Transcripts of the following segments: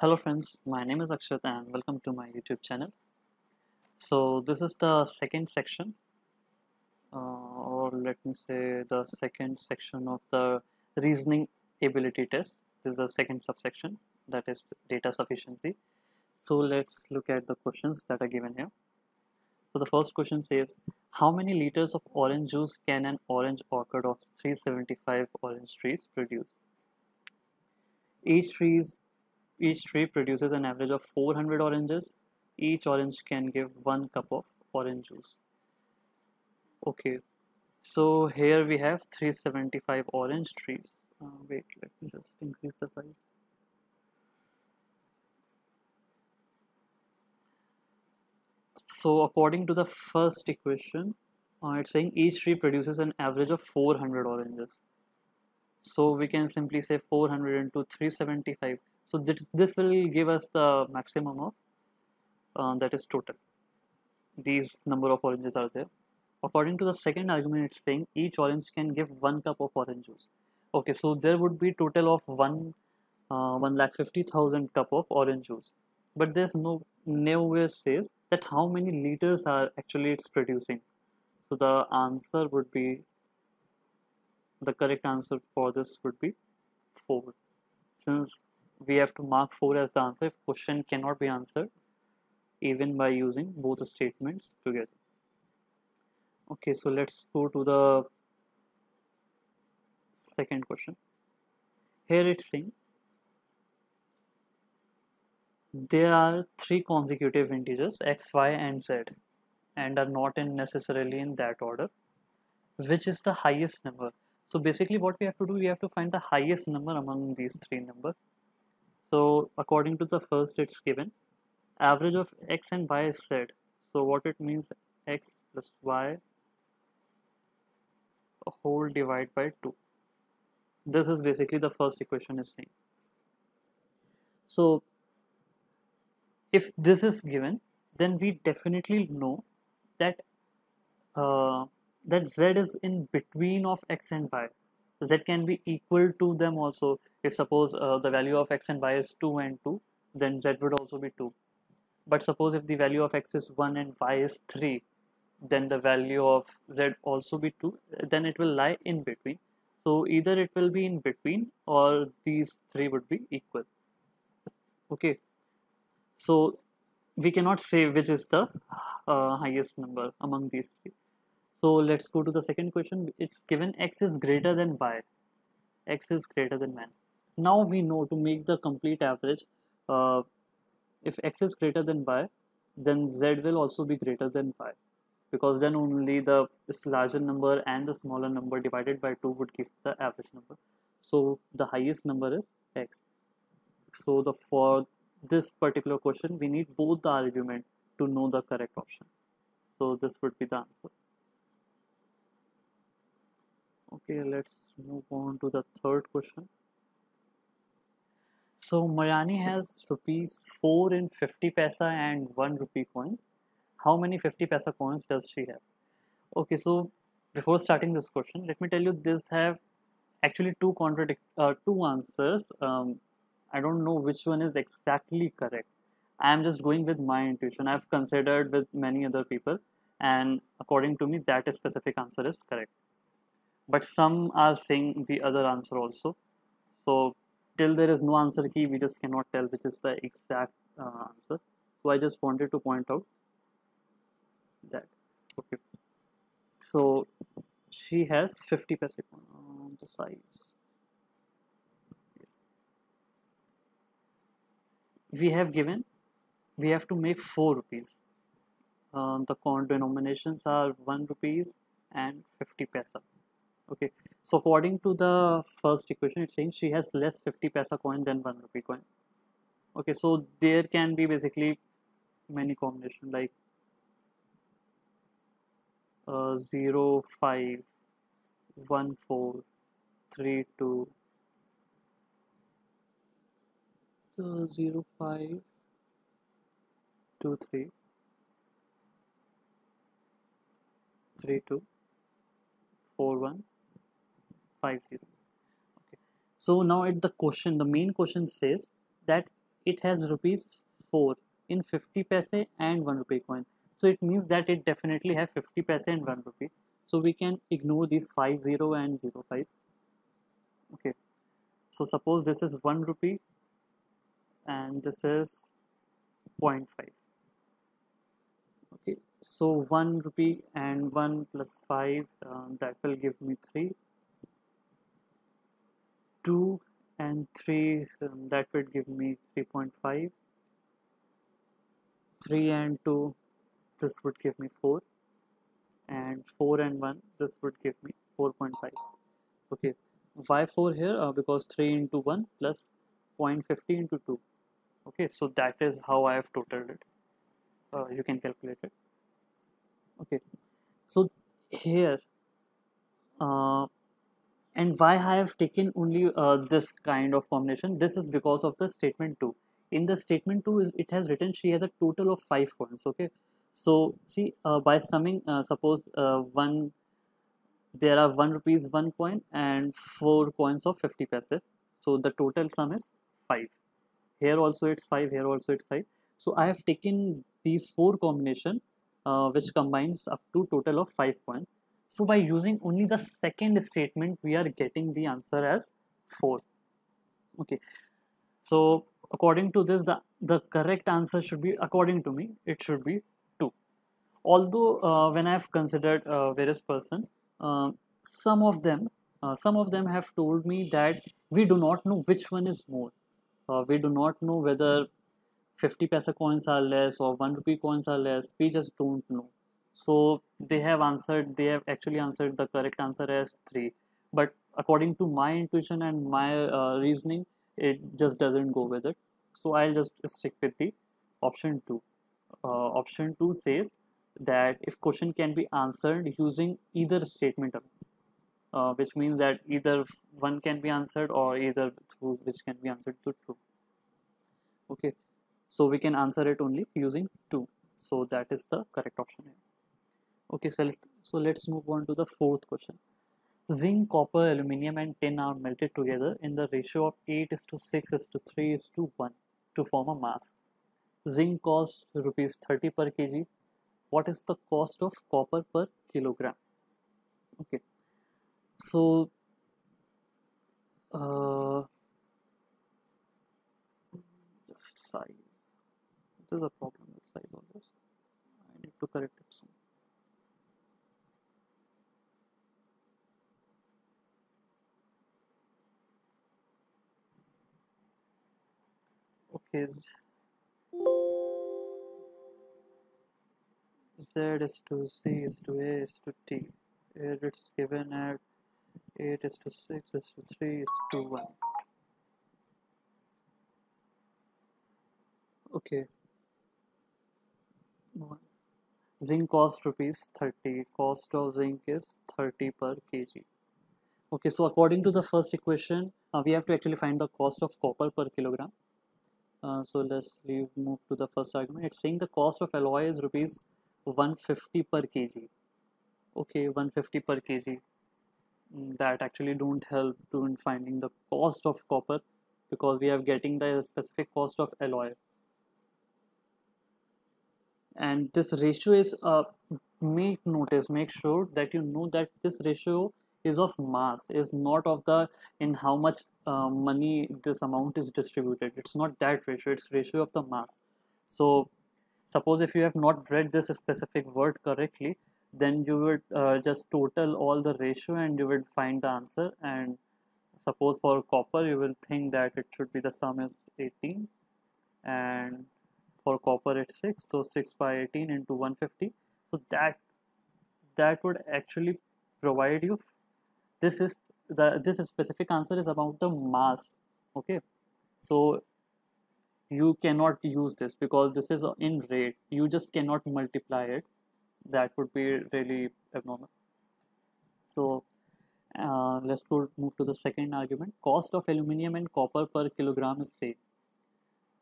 Hello friends, my name is Akshat and welcome to my YouTube channel. So this is the second section uh, or let me say the second section of the reasoning ability test. This is the second subsection that is data sufficiency. So let's look at the questions that are given here. So the first question says how many liters of orange juice can an orange orchard of 375 orange trees produce? Each trees each tree produces an average of 400 oranges. Each orange can give one cup of orange juice. Okay, so here we have 375 orange trees. Uh, wait, let me just increase the size. So according to the first equation, uh, it's saying each tree produces an average of 400 oranges. So we can simply say 400 into 375 so this, this will give us the maximum of uh, that is total. These number of oranges are there. According to the second argument it's saying each orange can give one cup of orange juice. Okay so there would be total of one uh, one lakh fifty thousand cup of orange juice. But there's no nowhere says that how many liters are actually it's producing. So the answer would be the correct answer for this would be 4 since we have to mark 4 as the answer. If question cannot be answered even by using both statements together. Okay so let's go to the second question. Here it's saying there are three consecutive integers x y and z and are not in necessarily in that order. Which is the highest number? So basically what we have to do we have to find the highest number among these three numbers so according to the first it's given average of x and y is said so what it means x plus y whole divided by 2 this is basically the first equation is saying so if this is given then we definitely know that uh, that z is in between of x and y z can be equal to them also. If suppose uh, the value of x and y is 2 and 2 then z would also be 2 but suppose if the value of x is 1 and y is 3 then the value of z also be 2 then it will lie in between. So either it will be in between or these three would be equal. Okay. So we cannot say which is the uh, highest number among these three so let's go to the second question. It's given x is greater than y. x is greater than y. Now we know to make the complete average, uh, if x is greater than y, then z will also be greater than y because then only the larger number and the smaller number divided by 2 would give the average number. So the highest number is x. So the for this particular question we need both the argument to know the correct option. So this would be the answer okay let's move on to the third question. So Mayani has rupees 4 in 50 paisa and 1 rupee coins. How many 50 paisa coins does she have? Okay so before starting this question let me tell you this have actually two contradict uh, two answers. Um, I don't know which one is exactly correct. I am just going with my intuition. I've considered with many other people and according to me that specific answer is correct but some are saying the other answer also. So till there is no answer key we just cannot tell which is the exact uh, answer. So I just wanted to point out that. Okay. So she has 50 paise on the size. Yes. we have given we have to make 4 rupees. Uh, the coin denominations are 1 rupees and 50 paisa okay. So according to the first equation it's saying she has less 50 paisa coin than 1 rupee coin. Okay so there can be basically many combination like uh, 0 5 1 4 3 2 uh, 0 5 2 3 3 2 4 1 5 0 okay. So now at the question the main question says that it has rupees 4 in 50 paise and 1 rupee coin. So it means that it definitely have 50 paise and 1 rupee. So we can ignore these 5 0 and 0 5 okay. So suppose this is 1 rupee and this is 0.5 okay. So 1 rupee and 1 plus 5 uh, that will give me 3 2 and 3 um, that would give me 3.5 3 and 2 this would give me 4 and 4 and 1 this would give me 4.5 okay why 4 here? Uh, because 3 into 1 plus 0.50 into 2 okay so that is how I have totaled it. Uh, you can calculate it. Okay so here uh, and why I have taken only uh, this kind of combination? This is because of the statement 2 in the statement 2 is it has written she has a total of 5 points okay? So see uh, by summing uh, suppose uh, one there are 1 rupees 1 coin and 4 coins of 50 paise. So the total sum is 5 here also it's 5 here also it's 5 so I have taken these four combination uh, which combines up to total of 5 coins so by using only the second statement we are getting the answer as 4 okay. So according to this the the correct answer should be according to me it should be 2 although uh, when i have considered uh, various person uh, some of them uh, some of them have told me that we do not know which one is more. Uh, we do not know whether 50 paisa coins are less or 1 rupee coins are less. We just don't know so they have answered they have actually answered the correct answer as 3 but according to my intuition and my uh, reasoning it just doesn't go with it. So i'll just stick with the option 2 uh, option 2 says that if question can be answered using either statement uh, which means that either one can be answered or either through which can be answered to true okay. So we can answer it only using 2 so that is the correct option here okay so, so let's move on to the fourth question. Zinc copper aluminum and tin are melted together in the ratio of 8 is to 6 is to 3 is to 1 to form a mass. Zinc costs rupees 30 per kg. What is the cost of copper per kilogram? Okay. So uh, just size. There's a problem with size on this. I need to correct it soon okay Z is to C is to A is to T. It's given at 8 is to 6 is to 3 is to 1 okay. Zinc cost rupees 30 cost of zinc is 30 per kg. Okay so according to the first equation uh, we have to actually find the cost of copper per kilogram uh, so let's leave move to the first argument. It's saying the cost of alloy is rupees 150 per kg. Okay 150 per kg. Mm, that actually don't help to in finding the cost of copper because we are getting the specific cost of alloy. And this ratio is uh, make notice make sure that you know that this ratio is of mass is not of the in how much uh, money this amount is distributed. It's not that ratio it's ratio of the mass. So suppose if you have not read this specific word correctly then you would uh, just total all the ratio and you would find the answer. And suppose for copper you will think that it should be the sum is 18 and for copper it's 6 so 6 by 18 into 150 so that that would actually provide you this is the this specific answer is about the mass okay? So you cannot use this because this is in rate. You just cannot multiply it. That would be really abnormal. So uh, let's go move to the second argument. Cost of aluminum and copper per kilogram is same.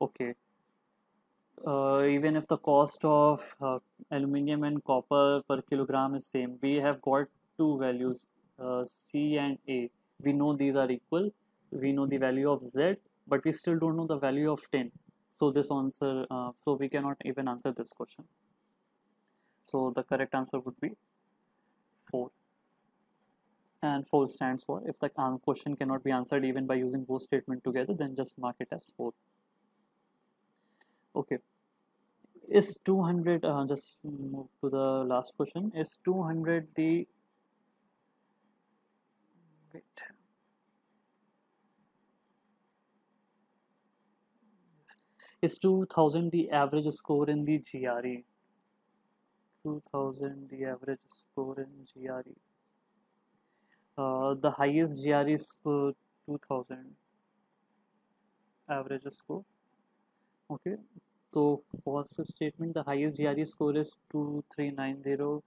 Okay. Uh, even if the cost of uh, aluminum and copper per kilogram is same we have got two values uh, c and a. We know these are equal. We know the value of z but we still don't know the value of 10 so this answer uh, so we cannot even answer this question. So the correct answer would be 4 and 4 stands for if the question cannot be answered even by using both statement together then just mark it as 4 okay. Is 200 uh, just move to the last question. Is 200 the wait is 2000 the average score in the GRE 2000 the average score in GRE uh, the highest GRE score 2000 average score okay so first statement the highest GRE score is 2390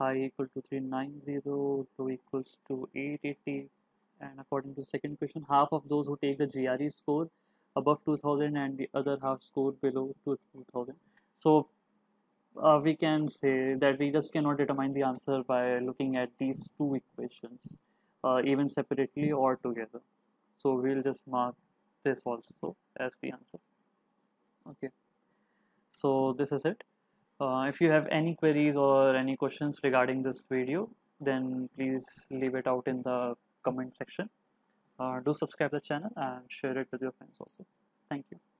high equal to 390 low equals to 880 and according to second question half of those who take the GRE score above 2000 and the other half score below 2000 so uh, we can say that we just cannot determine the answer by looking at these two equations uh, even separately or together. So we'll just mark this also as the answer. Okay. So this is it uh, if you have any queries or any questions regarding this video then please leave it out in the comment section. Uh, do subscribe the channel and share it with your friends also. Thank you